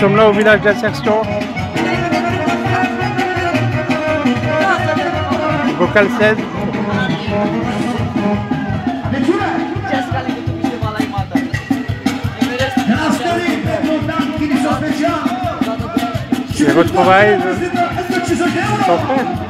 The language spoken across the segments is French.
sommes là au village d'Assertion. Vocal 16. Les retrouvailles de son frère.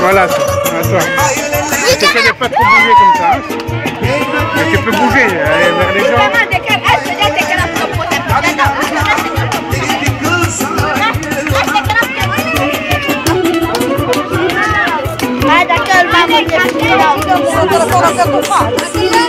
Voilà, toi. Tu ne pas trop bouger comme ça. hein. Tu peux bouger, aller Kakak.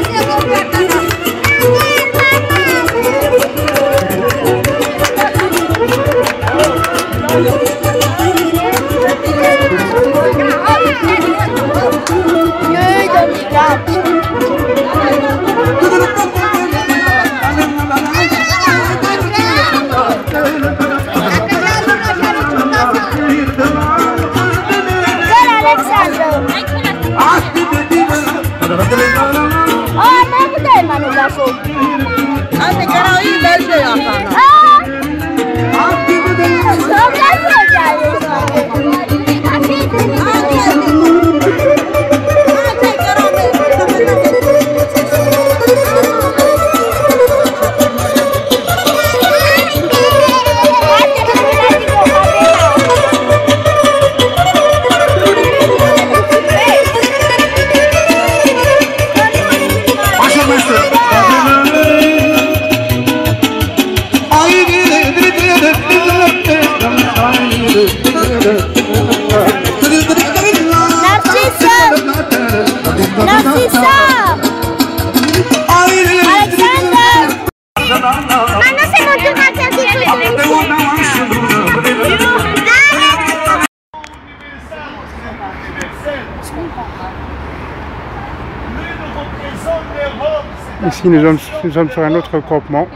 Ici, nous sommes, nous sommes sur un autre campement,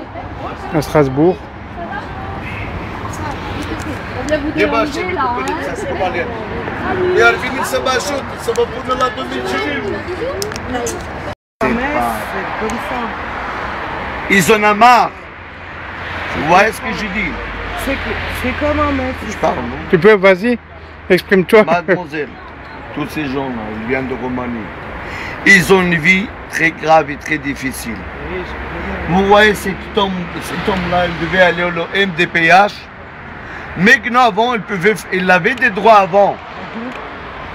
à Strasbourg. Ils en ont marre. Tu vois ce que je dis? C'est comme un mec. Je parle, non? Tu peux, vas-y, exprime-toi. Mademoiselle, tous ces gens-là, ils viennent de Roumanie. Ils ont une vie très grave et très difficile. Vous voyez, cet homme, homme-là, il devait aller au MDPH. Maintenant, avant, il, pouvait, il avait des droits avant.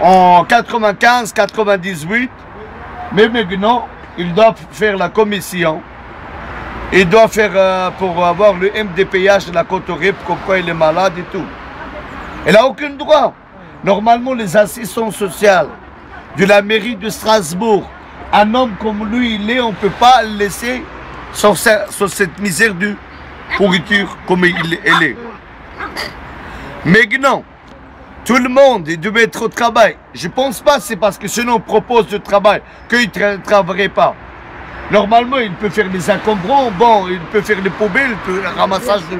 En 95, 98. Mais maintenant, il doit faire la commission. Il doit faire euh, pour avoir le MDPH de la Cotorip, comme quoi il est malade et tout. Il n'a aucun droit. Normalement, les assistants sociaux de la mairie de Strasbourg, un homme comme lui, il est, on ne peut pas le laisser sur, ce- sur cette misère de pourriture comme il, elle est. Maintenant, tout le monde devait être au travail. Je ne pense pas c'est parce que sinon on propose du travail qu'il ne travaillerait pas. Normalement, il peut faire des encombrants, bon, il peut faire des poubelles, il peut ramassage de-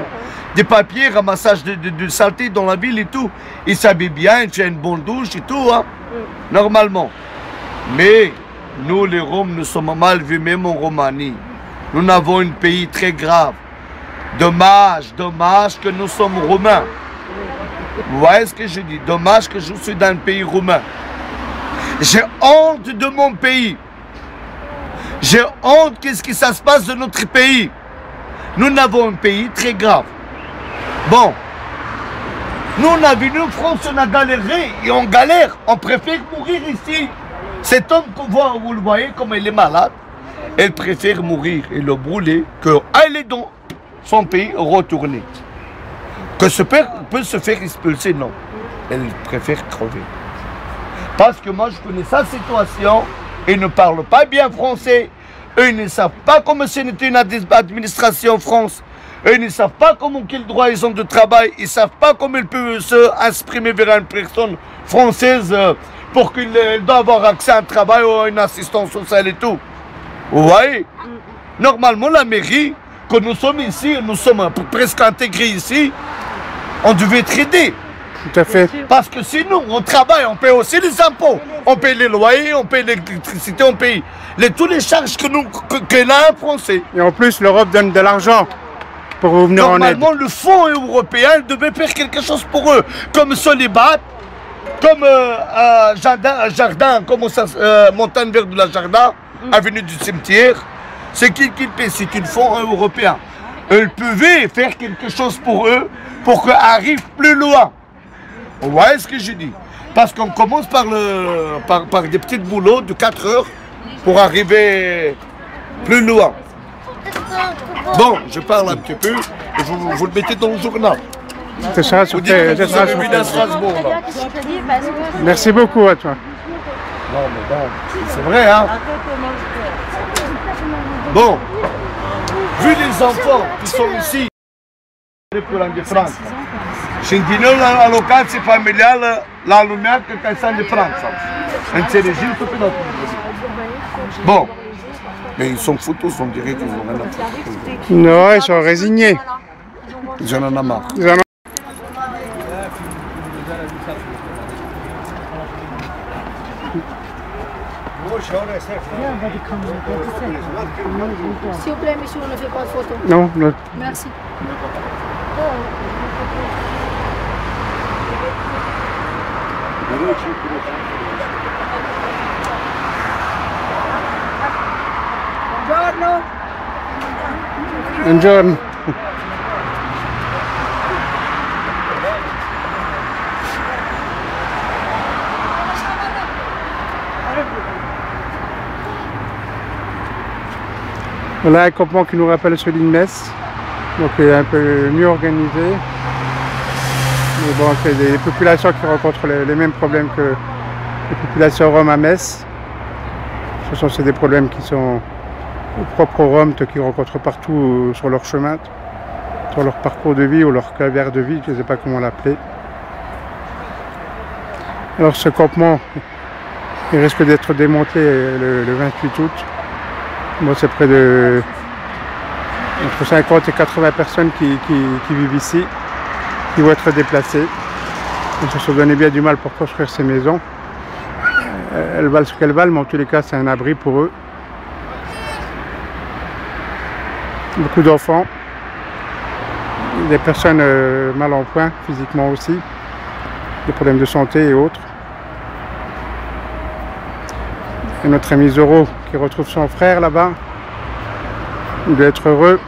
des papiers, ramassage de, de, de saleté dans la ville et tout. Il s'habille bien, il fait une bonne douche et tout, hein, normalement. Mais nous, les Roms, nous sommes mal vus, même en Roumanie. Nous avons un pays très grave. Dommage, dommage que nous sommes Roumains. Vous voyez ce que je dis? Dommage que je suis dans un pays roumain. J'ai honte de mon pays. J'ai honte qu'est-ce qui ça se passe de notre pays. Nous avons un pays très grave. Bon. Nous, on a en France, on a galéré et on galère. On préfère mourir ici. Cet homme qu'on voit, vous le voyez, comme il est malade, elle préfère mourir et le brûler que aller dans son pays retourner. Que ce père peut se faire expulser, non. Elle préfère crever. Parce que moi, je connais sa situation. Ils ne parlent pas bien français. Ils ne savent pas comment c'est une ad- administration en France. Eux, ils ne savent pas comment, quel droit ils ont de travail. Ils ne savent pas comment ils peuvent se exprimer vers une personne française euh, pour qu'il euh, doit avoir accès à un travail ou à une assistance sociale et tout. Vous voyez? Normalement, la mairie, que nous sommes ici, nous sommes presque intégrés ici, on devait être aidés. Tout à fait. Parce que sinon, on travaille, on paye aussi les impôts. On paye les loyers, on paye l'électricité, on paye les, toutes les charges que nous, que, que là, un Français. Et en plus, l'Europe donne de l'argent pour vous venir en aide. Normalement, le fonds européen devait faire quelque chose pour eux. Comme Solibat, comme euh, euh, jardin, jardin, comme ça, euh, montagne verte de la jardin, avenue du cimetière. C'est qui qui paie? C'est une fonds européen. Ils pouvaient faire quelque chose pour eux pour qu'ils arrivent plus loin. Vous voyez ce que je dis? Parce qu'on commence par, le, par, par des petits boulots de 4 heures pour arriver plus loin. Bon, je parle un petit peu et vous, vous le mettez dans le journal. Vous dites tes- que vous avez à Strasbourg. Là. Merci beaucoup à toi. Non, mais bon, c'est vrai, hein Bon, vu les enfants qui sont ici, pour la France, Scendino la locație familială la lumea că ca să de Franța. La Bon. Mais ils sont foutus, on dirait qu'ils ont rien à foutre. Non, ils sont résignés. Ils en ont marre. Ils en ont- S'il vous plaît, monsieur, on ne fait pas de photo. Non, non. Merci. Buongiorno. Voilà un campement qui nous rappelle celui de Metz. Donc il est un peu mieux organisé. Mais bon, c'est des populations qui rencontrent les, mêmes problèmes que les populations roms à Metz. Ce sont des problèmes qui sont propres aux Roms qui rencontrent partout euh, sur leur chemin, sur leur parcours de vie ou leur calvaire de vie, je ne sais pas comment l'appeler. Alors ce campement, il risque d'être démonté le, le 28 août. Bon, c'est près de entre 50 et 80 personnes qui, qui- vivent ici. qui vont être déplacés. Ils se sont donné bien du mal pour construire ces maisons. Euh, Elles valent ce qu'elles valent, mais en tous les cas, c'est un abri pour eux. Beaucoup d'enfants, des personnes euh, mal en point, physiquement aussi, des problèmes de santé et autres. Et notre ami Zoro qui retrouve son frère là-bas. Il doit être heureux.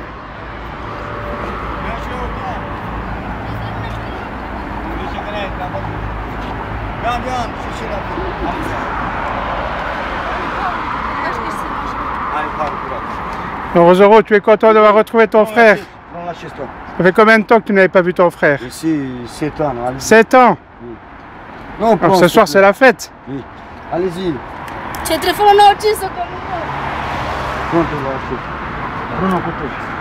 Alors Zoro, tu es content d'avoir retrouvé ton frère Ça fait combien de temps que tu n'avais pas vu ton frère Ici, 7 ans. allez-y. 7 ans Non, Alors ce soir c'est la fête te plaît. Allez-y. Ce telefonul nou ce să Prends, tu vas acheter. Prends un couteau.